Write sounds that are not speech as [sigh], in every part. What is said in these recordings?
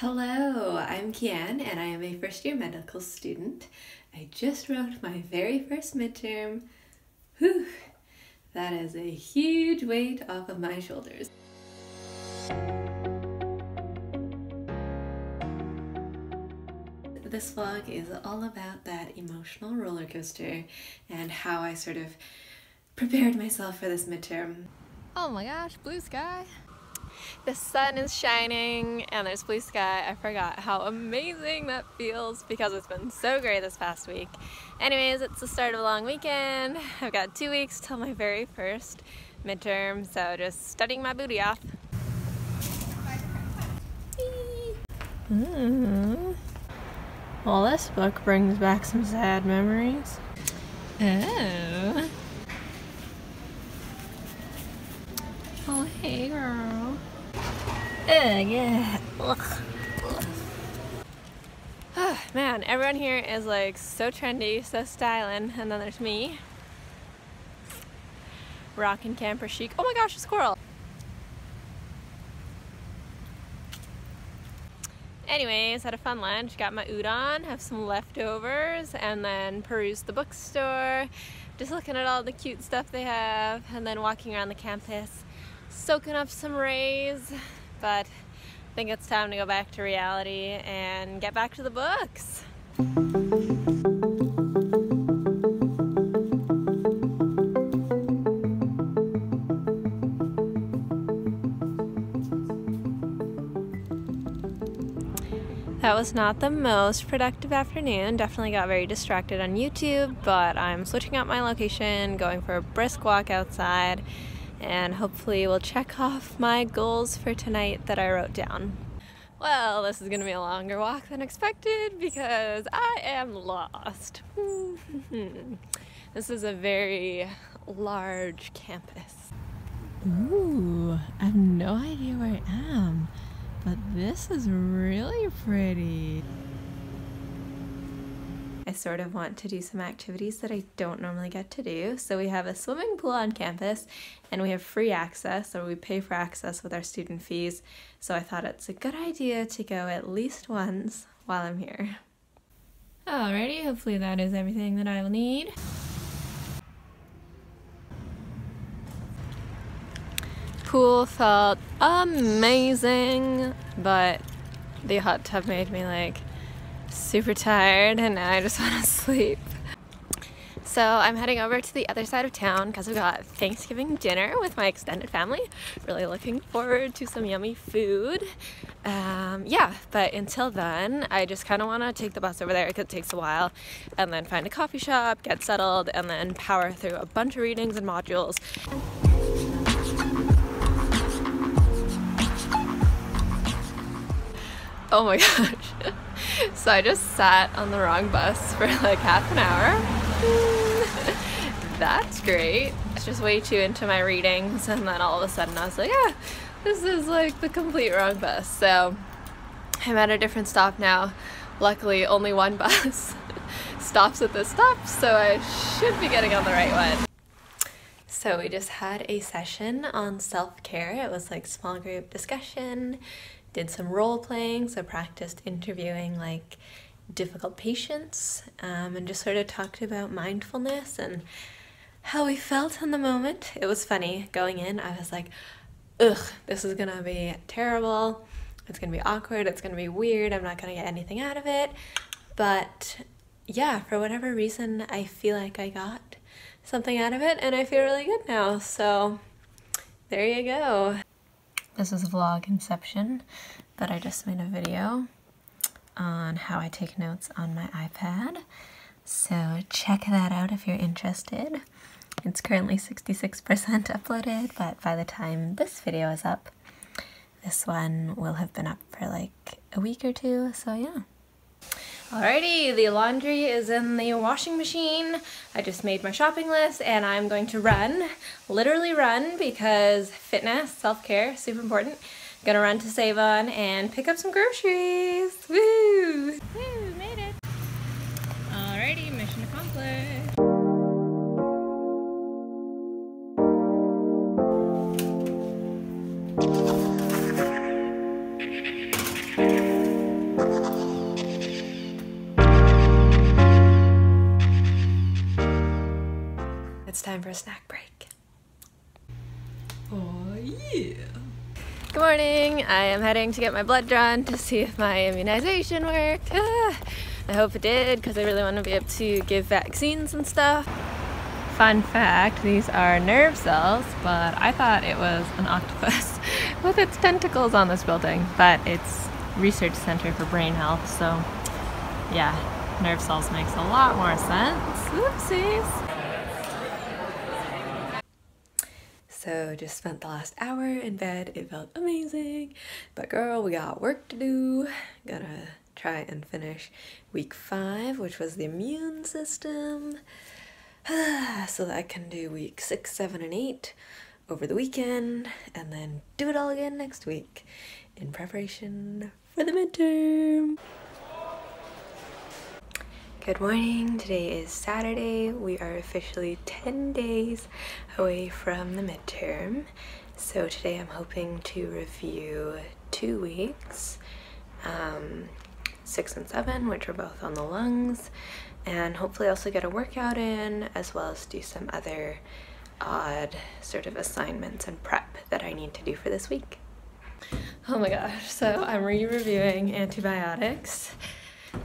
Hello, I'm Kian and I am a first year medical student. I just wrote my very first midterm. Whew, that is a huge weight off of my shoulders. This vlog is all about that emotional roller coaster and how I sort of prepared myself for this midterm. Oh my gosh, blue sky. The sun is shining and there's blue sky. I forgot how amazing that feels because it's been so great this past week. Anyways, it's the start of a long weekend. I've got two weeks till my very first midterm, so just studying my booty off. Mm. Well, this book brings back some sad memories. Oh. Oh, hey, girl. Ugh, yeah. [sighs] Man, everyone here is like so trendy, so styling, and then there's me. Rockin' camper chic. Oh my gosh, a squirrel! Anyways, had a fun lunch, got my udon, have some leftovers, and then perused the bookstore, just looking at all the cute stuff they have, and then walking around the campus, soaking up some rays, but I think it's time to go back to reality and get back to the books. That was not the most productive afternoon. Definitely got very distracted on YouTube, but I'm switching up my location, going for a brisk walk outside, and hopefully we'll check off my goals for tonight that I wrote down. Well, this is to be a longer walk than expected because I am lost. [laughs] this is a very large campus. Ooh, I have no idea where I am. But this is really pretty. I sort of want to do some activities that I don't normally get to do. So we have a swimming pool on campus and we have free access, or we pay for access with our student fees. So I thought it's a good idea to go at least once while I'm here. Alrighty, hopefully that is everything that I will need. pool felt amazing, but the hot tub made me like super tired and now I just [laughs] want to sleep. So I'm heading over to the other side of town because we have got Thanksgiving dinner with my extended family. Really looking forward to some yummy food. Um, yeah, but until then, I just kind of want to take the bus over there because it takes a while and then find a coffee shop, get settled, and then power through a bunch of readings and modules. Oh my [laughs] gosh. So I just sat on the wrong bus for like half an hour. [laughs] That's great. It's just way too into my readings and then all of a sudden I was like, ah, this is like the complete wrong bus. So I'm at a different stop now. Luckily only one [laughs] bus stops at this stop so I should be getting on the right one. So we just had a session on self-care. It was like small group discussion did some role playing, so practiced interviewing like difficult patients um, and just sort of talked about mindfulness and how we felt in the moment. It was funny going in, I was like, ugh, this is gonna be terrible. It's gonna be awkward, it's gonna be weird, I'm not gonna get anything out of it. But yeah, for whatever reason, I feel like I got something out of it and I feel really good now. So there you go. This is vlog inception, but I just made a video on how I take notes on my iPad. So check that out if you're interested. It's currently 66% uploaded, but by the time this video is up, this one will have been up for like a week or two, so yeah. Alrighty, the laundry is in the washing machine. I just made my shopping list and I'm going to run, literally run because fitness, self-care, super important. Gonna run to Save On and pick up some groceries. Woo! Woo, made it. Alrighty, mission accomplished. For a snack break. Oh, yeah. Good morning. I am heading to get my blood drawn to see if my immunization worked. Ah, [laughs] I hope it did because I really want to be able to give vaccines and stuff. Fun fact these are nerve cells, but I thought it was an octopus [laughs] with its tentacles on this building. But it's Research Center for Brain Health, so yeah, nerve cells makes a lot more sense. Oopsies. So just spent the last hour in bed. It felt amazing. But girl, we got work to do. Gotta try and finish week five, which was the immune system. [sighs] so that I can do week six, seven, and eight over the weekend, and then do it all again next week in preparation for the midterm. Good morning. Today is Saturday. We are officially 10 days away from the midterm. So today I'm hoping to review two weeks, um, six and seven, which are both on the lungs, and hopefully also get a workout in, as well as do some other odd sort of assignments and prep that I need to do for this week. Oh my gosh, so I'm re-reviewing antibiotics.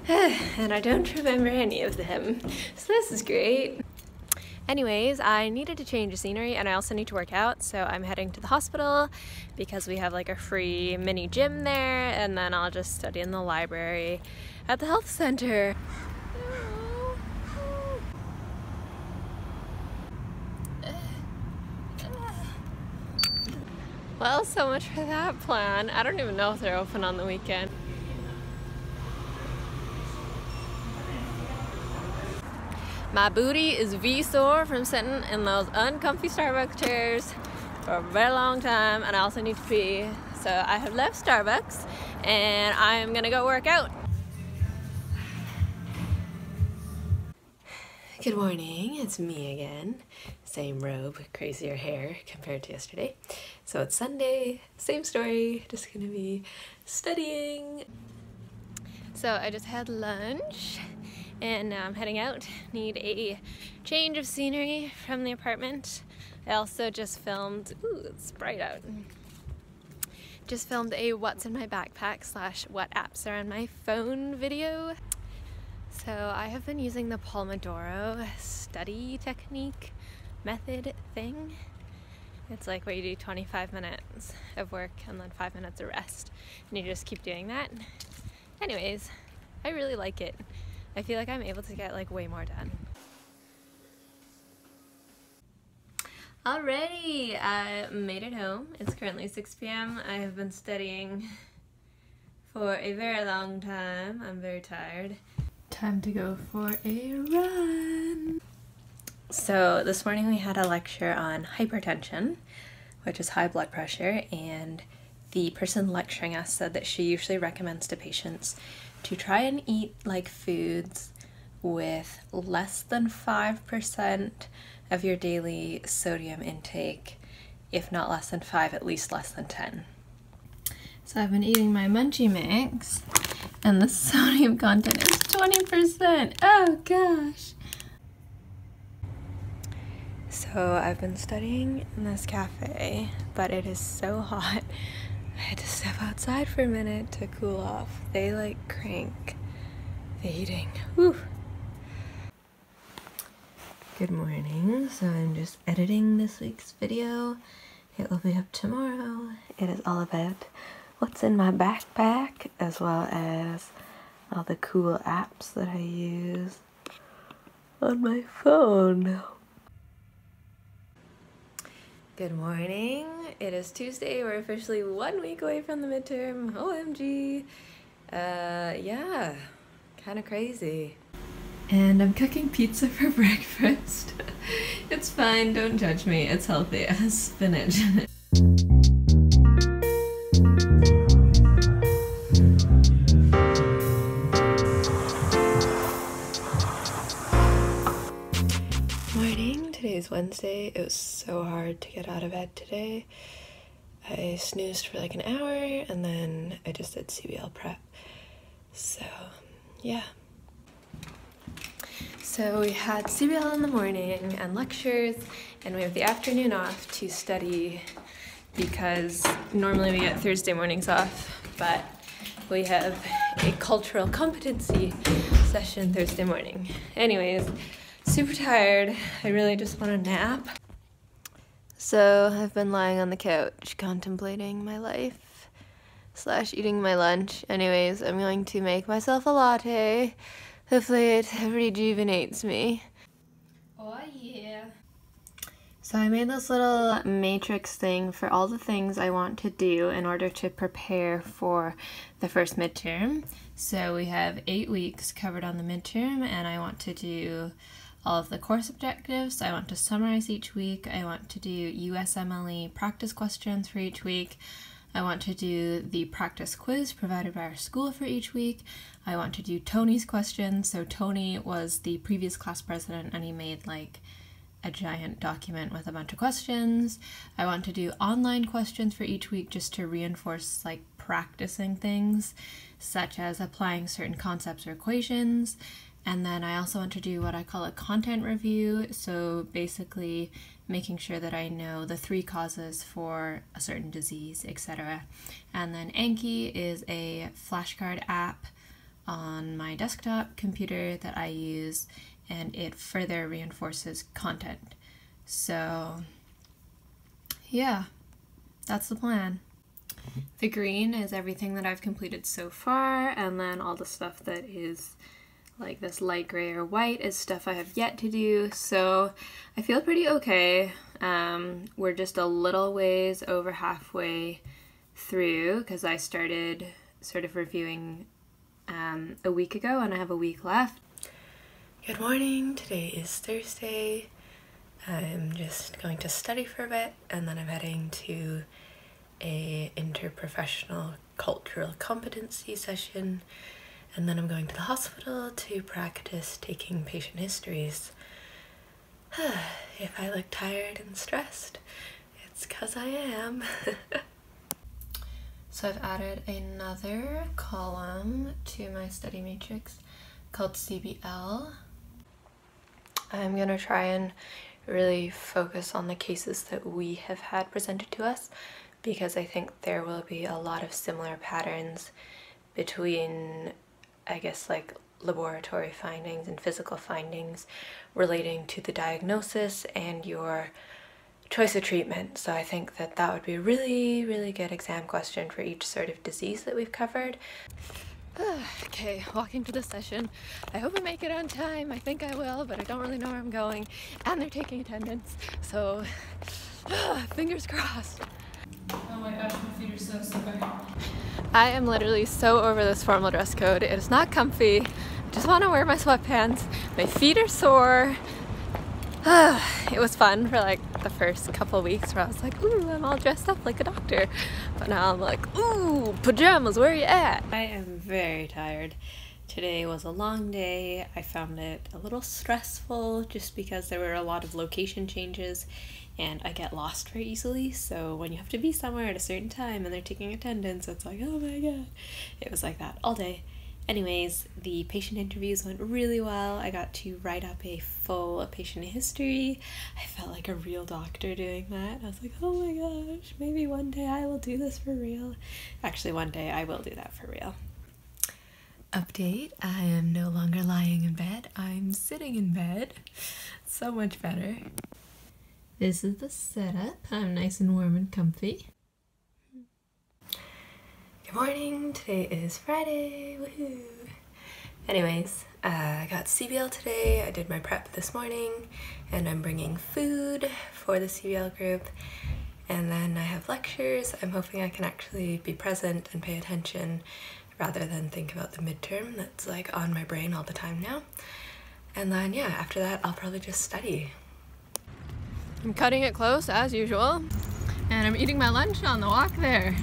And I don't remember any of them. So this is great. Anyways, I needed to change the scenery and I also need to work out, so I'm heading to the hospital because we have like a free mini gym there, and then I'll just study in the library at the health center. Well, so much for that plan. I don't even know if they're open on the weekend. My booty is V-sore from sitting in those uncomfy Starbucks chairs for a very long time and I also need to pee. So I have left Starbucks and I am gonna go work out. Good morning, it's me again. Same robe, crazier hair compared to yesterday. So it's Sunday, same story, just gonna be studying. So I just had lunch and now I'm heading out. [laughs] Need a change of scenery from the apartment. I also just filmed, ooh, it's bright out. Just filmed a what's in my backpack slash what apps are on my phone video. So I have been using the Pomodoro study technique method thing. It's like where you do 25 minutes of work and then five minutes of rest. And you just keep doing that. Anyways, I really like it. I feel like I'm able to get like way more done. Alrighty, I made it home. It's currently 6 p.m. I have been studying [laughs] for a very long time. I'm very tired. Time to go for a run. So this morning we had a lecture on hypertension, which is high blood pressure, and the person lecturing us said that she usually recommends to patients to try and eat like foods with less than 5% of your daily sodium intake, if not less than 5, at least less than 10. So I've been eating my munchie mix, and the [laughs] sodium content is 20%. Oh gosh. So I've been studying in this cafe, but it is so hot I had to step outside for a minute to cool off. They like crank the heating. Whew. Good morning. So I'm just editing this week's video. It will be up tomorrow. It is all about what's in my backpack as well as all the cool apps that I use on my phone. Good morning. It is Tuesday. We're officially one week away from the midterm. OMG. Uh, yeah, kind of crazy. And I'm cooking pizza for [laughs] breakfast. it's fine, don't judge me. It's healthy. It has spinach in [laughs] it. Wednesday. It was so hard to get out of bed today. I snoozed for like an hour and then I just did CBL prep. So, yeah. So we had CBL in the morning and lectures, and we have the afternoon off to study because normally we get Thursday mornings off, but we have a cultural competency session Thursday morning. Anyways, super tired. I really just want a nap. So I've been lying on the couch contemplating my life slash eating my lunch. Anyways, I'm going to make myself a latte. Hopefully it rejuvenates me. Oh yeah. So I made this little matrix thing for all the things I want to do in order to prepare for the first midterm. So we have eight weeks covered on the midterm and I want to do all of the course objectives. I want to summarize each week. I want to do USMLE practice questions for each week. I want to do the practice quiz provided by our school for each week. I want to do Tony's questions. So Tony was the previous class president and he made like a giant document with a bunch of questions. I want to do online questions for each week just to reinforce like practicing things, such as applying certain concepts or equations. And then I also want to do what I call a content review. So basically, making sure that I know the three causes for a certain disease, etc. And then Anki is a flashcard app on my desktop computer that I use and it further reinforces content. So, yeah, that's the plan. Mm-hmm. The green is everything that I've completed so far, and then all the stuff that is like this light gray or white is stuff I have yet to do. So I feel pretty okay. Um, we're just a little ways over halfway through because I started sort of reviewing um, a week ago and I have a week left. Good morning. Today is Thursday. I'm just going to study for a bit and then I'm heading to a interprofessional cultural competency session and then I'm going to the hospital to practice taking patient histories. [sighs] if I look tired and stressed, it's because I am. [laughs] so I've added another column to my study matrix called CBL. I'm going to try and really focus on the cases that we have had presented to us because I think there will be a lot of similar patterns between I guess like laboratory findings and physical findings relating to the diagnosis and your choice of treatment. So I think that that would be a really, really good exam question for each sort of disease that we've covered. [sighs] okay, walking to the session. I hope I make it on time. I think I will, but I don't really know where I'm going. And they're taking attendance, so [sighs] fingers crossed. Oh my gosh, my feet are so sore. I am literally so over this formal dress code. It is not comfy. I just want to wear my sweatpants. My feet are sore. [sighs] it was fun for like the first couple weeks where I was like, ooh, I'm all dressed up like a doctor. But now I'm like, ooh, pajamas, where are you at? I am very tired. Today was a long day. I found it a little stressful just because there were a lot of location changes and I get lost very easily. So when you have to be somewhere at a certain time and they're taking attendance, it's like, oh my god. It was like that all day. Anyways, the patient interviews went really well. I got to write up a full patient history. I felt like a real doctor doing that. I was like, oh my gosh, maybe one day I will do this for real. Actually, one day I will do that for real. Update I am no longer lying in bed, I'm sitting in bed. So much better. This is the setup. I'm nice and warm and comfy. Good morning. Today is Friday. Woohoo! Anyways, uh, I got CBL today. I did my prep this morning, and I'm bringing food for the CBL group. And then I have lectures. I'm hoping I can actually be present and pay attention rather than think about the midterm that's like on my brain all the time now. And then, yeah, after that, I'll probably just study. I'm cutting it close as usual and I'm eating my lunch on the walk there.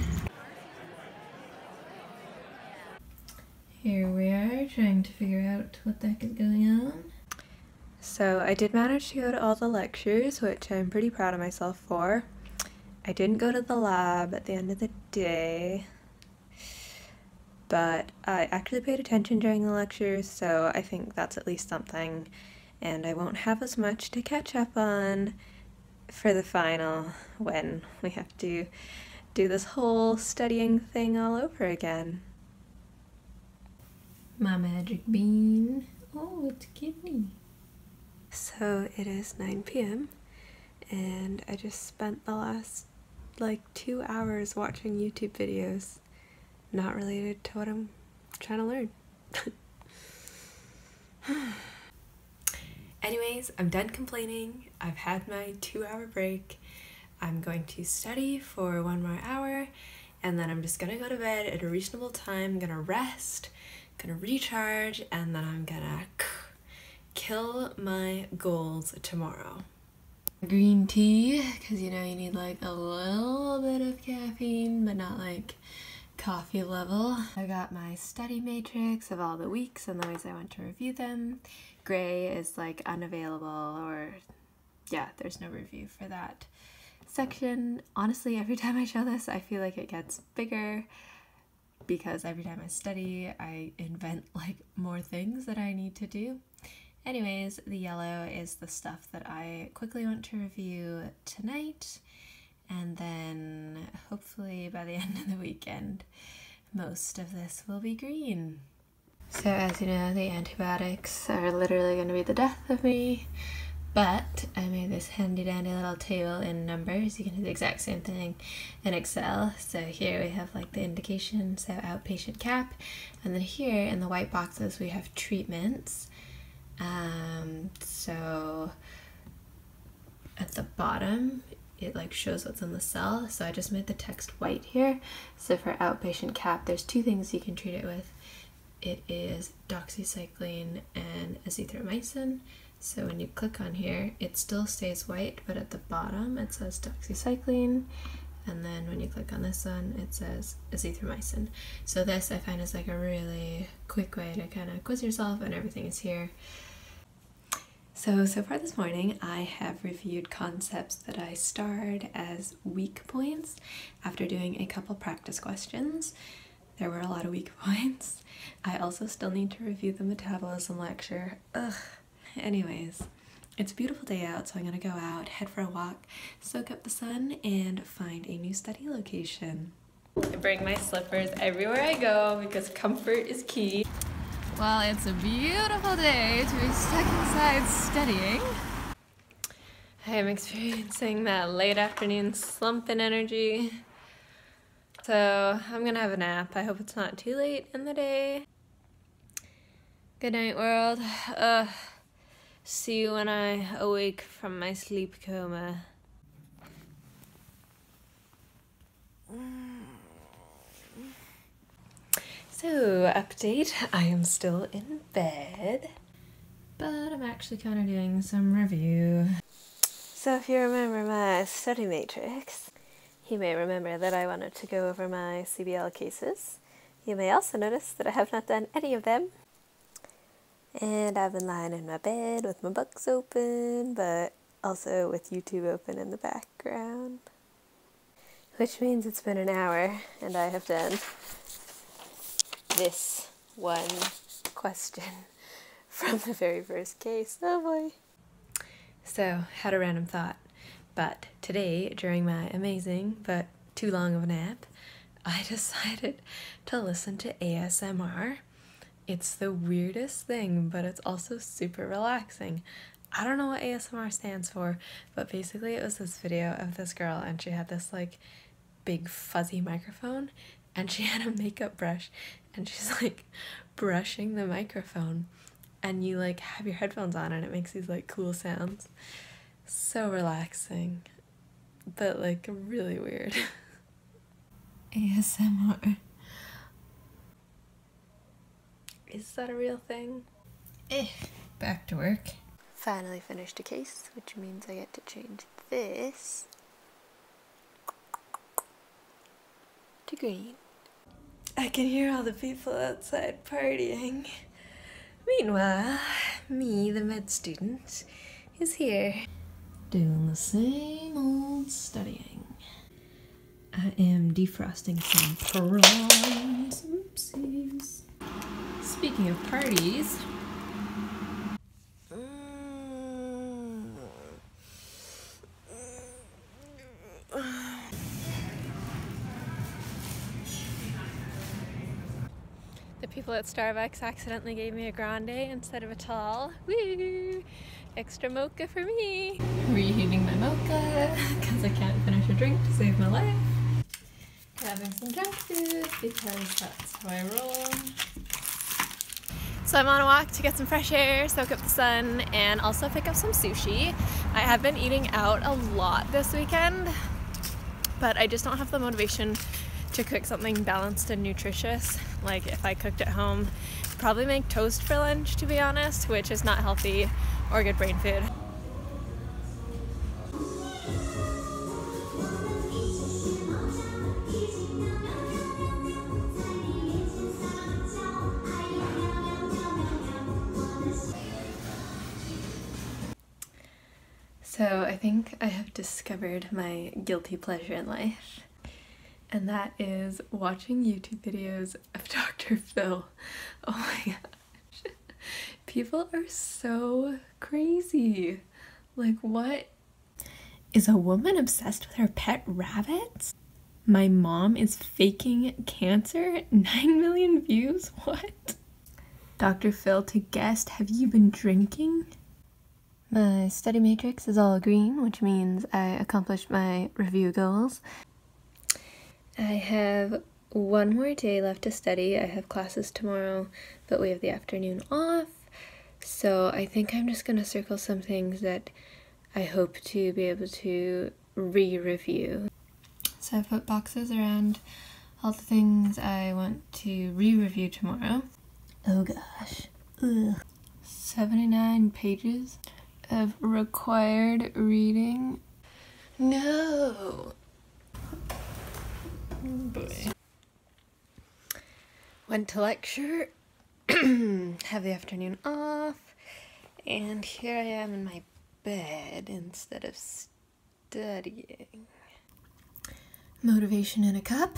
Here we are trying to figure out what the heck is going on. So I did manage to go to all the lectures, which I'm pretty proud of myself for. I didn't go to the lab at the end of the day, but I actually paid attention during the lectures, so I think that's at least something and I won't have as much to catch up on for the final when we have to do this whole studying thing all over again. My magic bean. Oh, it's kidney. So it is 9 p.m. and I just spent the last like two hours watching YouTube videos not related to what I'm trying to learn. [laughs] Anyways, I'm done complaining. I've had my two hour break. I'm going to study for one more hour and then I'm just gonna go to bed at a reasonable time, I'm gonna rest, gonna recharge, and then I'm gonna kill my goals tomorrow. Green tea, because you know you need like a little bit of caffeine, but not like coffee level. I got my study matrix of all the weeks and the ways I want to review them. Gray is like unavailable or yeah, there's no review for that section. Honestly, every [laughs] time I show this, I feel like it gets bigger because every time I study, I invent [laughs] like more things that I need to do. Anyways, the yellow is the stuff that I quickly want to review tonight, and then hopefully by the [laughs] end of the weekend, most of this will be green. So, as you know, the antibiotics are literally going to be the death of me. But I made this handy dandy little table in numbers. You can do the exact same thing in Excel. So here we have like the indication, so outpatient cap. And then here in the white boxes we have treatments. Um, so at the bottom it like shows what's in the cell. So I just made the text white here. So for outpatient cap, there's two things you can treat it with. It is doxycycline and azithromycin. So when you click on here, it still stays white, but at the bottom it says doxycycline. And then when you click on this one, it says azithromycin. So this I find is like a really quick way to kind of quiz yourself and everything is here. So, so far this morning, I have reviewed concepts that I starred as weak points after doing a couple practice questions. There were a lot of weak [laughs] points. I also still need to review the metabolism lecture. Ugh. Anyways, it's a beautiful day out, so I'm gonna go out, head for a walk, soak up the sun, and find a new study location. I bring my slippers everywhere I go because comfort is key. Well, it's a beautiful day to be stuck inside studying. I am experiencing that late afternoon slump in energy. So I'm gonna have a nap. I hope it's not too late in the day. Good night, world. Uh, See you when I awake from my sleep coma. So, update I am still in bed, but I'm actually kind of doing some review. So, if you remember my study matrix, you may remember that I wanted to go over my CBL cases. You may also notice that I have not done any of them and I've been lying in my bed with my books open, but also with YouTube open in the background. Which means it's been an hour and I have done this one question [laughs] from the very first case. Oh boy. So, had a random thought. But today, during my amazing but too long of a nap, [laughs] I decided to listen to ASMR it's the weirdest thing, but it's also super relaxing. I don't know what ASMR stands for, but basically it was this video of this girl and she had this like big fuzzy microphone and she [laughs] had a makeup brush and she's like brushing the microphone and you like have your headphones on and it makes these like cool sounds. So relaxing, but like really weird. [laughs] ASMR. Is that a real thing? Eh, back to work. Finally finished a case, which means I get to change this to green. I can hear all the people outside partying. Meanwhile, me, the med student, is here. Doing the same old studying. I am defrosting some prawns. Oopsies. Speaking of parties. People at Starbucks accidentally gave me a grande instead of a tall. Woo! Extra mocha for me. Reheating my mocha because I can't finish a drink to save my life. Having some junk food because that's how I roll. So I'm on a walk to get some fresh air, soak up the sun, and also pick up some sushi. I have been eating out a lot this weekend, but I just don't have the motivation to cook something balanced and nutritious. Like if I cooked at home, probably make toast for lunch to be honest, which is not healthy or good brain food. So I think I have discovered my guilty pleasure in life and that is watching YouTube videos of [laughs] Dr. Phil. Oh my gosh. People are so crazy. Like, what? Is a woman obsessed with her pet rabbits? My mom is faking cancer? [laughs] 9 million views? What? Dr. Phil to guest, have you been drinking? My study matrix is all green, which means I accomplished my review goals. I have one more day left to study. I have classes tomorrow, but we have the afternoon off. So I think I'm just going to circle some things that I hope to be able to re review. So I've put boxes around all the things I want to re review tomorrow. Oh gosh. Ugh. 79 pages of required reading. No! Went to lecture, [clears throat] have the afternoon off, and here I am in my bed instead of studying. Motivation in a cup.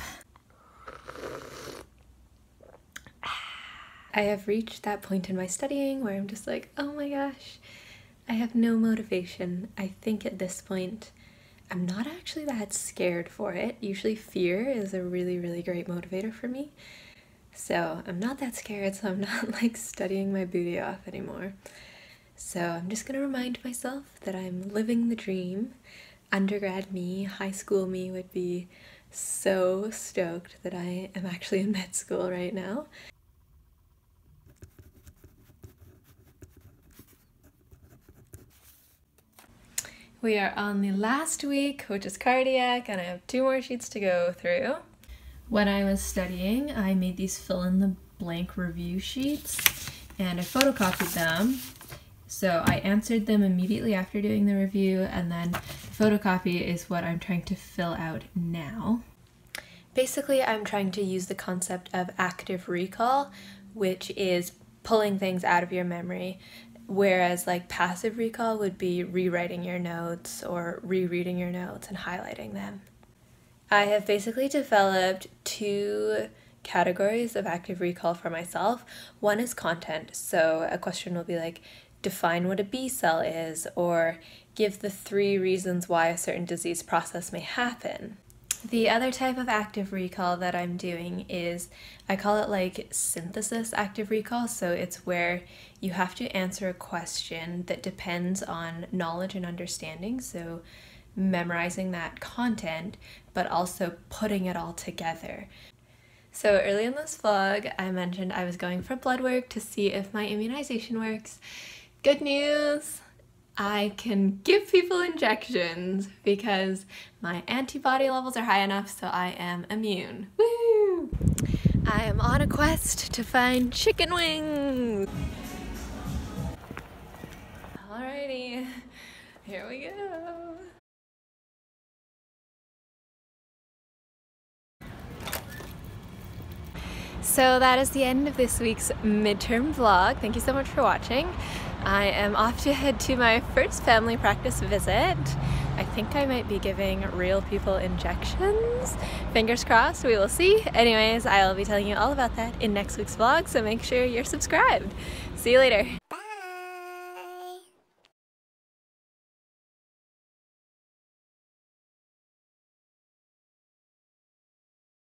I have reached that point in my studying where I'm just like, oh my gosh, I have no motivation. I think at this point, I'm not actually that scared for it. Usually, fear is a really, really great motivator for me. So, I'm not that scared, so I'm [laughs] not like studying my booty off anymore. So, I'm just gonna remind myself that I'm living the dream. Undergrad me, high school me would be so stoked that I am actually in med school right now. We are on the last week, which is cardiac, and I have two more sheets to go through. When I was studying, I made these fill in the blank review sheets and I photocopied them. So I answered them immediately after doing the review, and then the photocopy is what I'm trying to fill out now. Basically, I'm trying to use the concept of active recall, which is pulling things out of your memory Whereas, like, passive recall would be rewriting your notes or rereading your notes and highlighting them. I have basically developed two categories of active recall for myself. One is content, so a question will be like, define what a B cell is, or give the three reasons why a certain disease process may happen. The other type of active recall that I'm doing is I call it like synthesis active recall. So it's where you have to answer a question that depends on knowledge and understanding. So memorizing that content, but also putting it all together. So early in this vlog, I mentioned I was going for blood work to see if my immunization works. Good news! I can give people injections because my antibody levels are high enough so I am immune. Woo! I am on a quest to find chicken wings. Alrighty, here we go. So that is the end of this week's midterm vlog. Thank you so much for watching. I am off to head to my first family practice visit. I think I might be giving real people injections. Fingers crossed, we will see. Anyways, I will be telling you all about that in next week's vlog, so make sure you're subscribed. See you later.